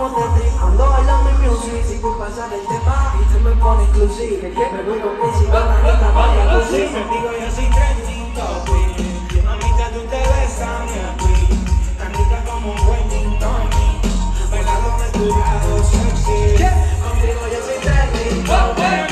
como Tetris bailando mi music Si pasar el tema. Y se me pone exclusive Que me voy con mi cigana y esta vaya pues Contigo yo soy trending topic. Mamita tú te ves a mi Tan rica como un buen Bailando sexy. Contigo yo soy trending topic.